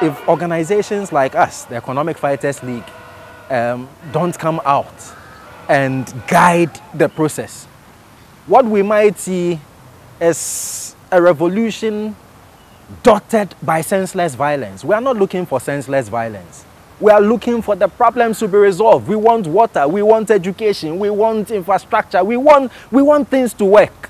if organizations like us, the Economic Fighters League, um, don't come out and guide the process, what we might see is a revolution dotted by senseless violence. We are not looking for senseless violence. We are looking for the problems to be resolved. We want water, we want education, we want infrastructure, we want, we want things to work.